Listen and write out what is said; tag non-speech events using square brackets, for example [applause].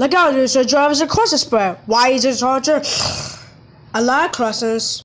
Look out, there's a driver's a the spread. Why is it harder? [sighs] A lot of crossings.